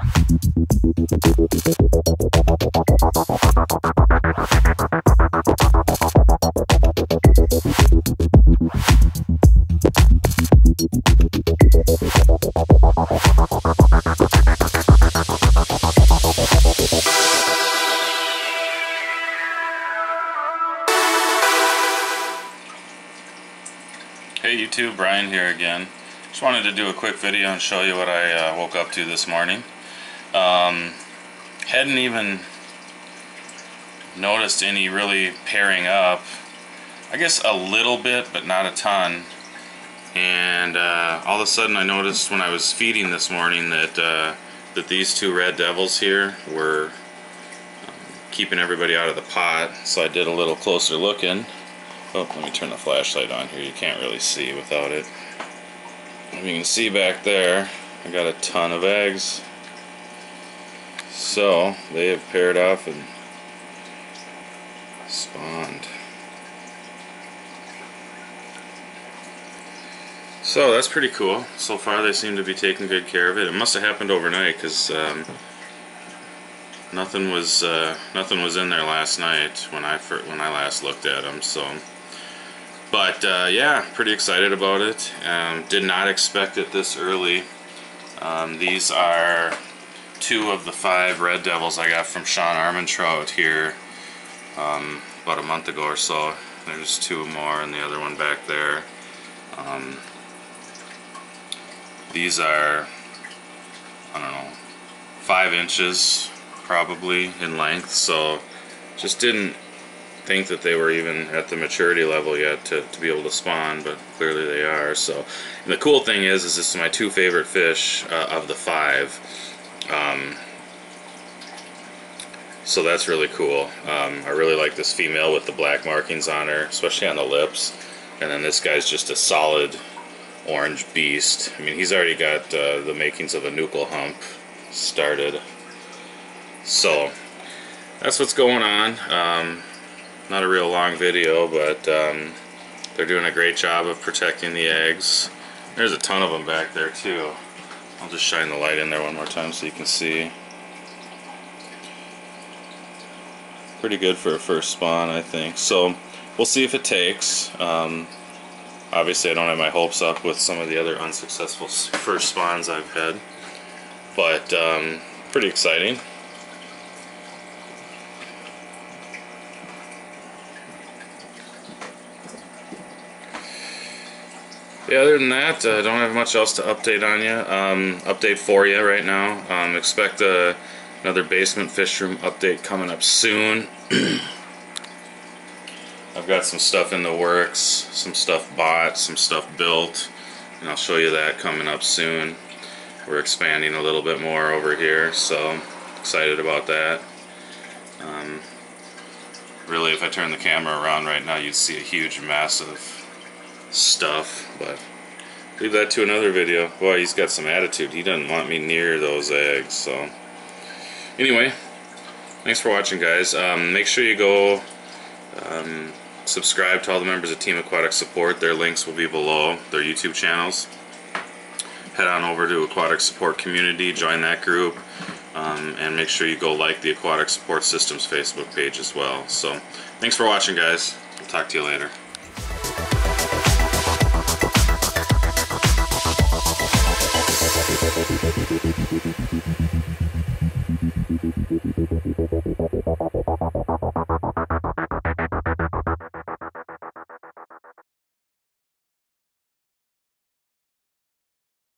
Hey YouTube, Brian here again. Just wanted to do a quick video and show you what I uh, woke up to this morning. Um, hadn't even noticed any really pairing up. I guess a little bit, but not a ton. And uh, all of a sudden I noticed when I was feeding this morning that uh, that these two red devils here were um, keeping everybody out of the pot. So I did a little closer looking. Oh, let me turn the flashlight on here. You can't really see without it. You can see back there, I got a ton of eggs. So, they have paired off and spawned. So that's pretty cool. So far they seem to be taking good care of it. It must have happened overnight because um, nothing was uh, nothing was in there last night when I first, when I last looked at them. So but uh, yeah, pretty excited about it. Um, did not expect it this early. Um, these are two of the five Red Devils I got from Sean Armentrout here um, about a month ago or so. There's two more and the other one back there. Um, these are, I don't know, five inches probably in length, so just didn't think that they were even at the maturity level yet to, to be able to spawn, but clearly they are. So, the cool thing is, is this is my two favorite fish uh, of the five. Um, so that's really cool. Um, I really like this female with the black markings on her, especially on the lips. And then this guy's just a solid orange beast. I mean, he's already got uh, the makings of a nuchal hump started. So, that's what's going on. Um, not a real long video, but um, they're doing a great job of protecting the eggs. There's a ton of them back there too. I'll just shine the light in there one more time so you can see. Pretty good for a first spawn, I think. So we'll see if it takes. Um, obviously, I don't have my hopes up with some of the other unsuccessful first spawns I've had, but um, pretty exciting. Yeah, other than that, I uh, don't have much else to update on you. Um, update for you right now. Um, expect uh, another basement fish room update coming up soon. I've got some stuff in the works, some stuff bought, some stuff built, and I'll show you that coming up soon. We're expanding a little bit more over here, so excited about that. Um, really, if I turn the camera around right now, you'd see a huge, massive stuff, but leave that to another video. Boy, he's got some attitude. He doesn't want me near those eggs, so. Anyway, thanks for watching, guys. Um, make sure you go um, subscribe to all the members of Team Aquatic Support. Their links will be below, their YouTube channels. Head on over to Aquatic Support Community, join that group, um, and make sure you go like the Aquatic Support Systems Facebook page as well. So, thanks for watching, guys. I'll talk to you later.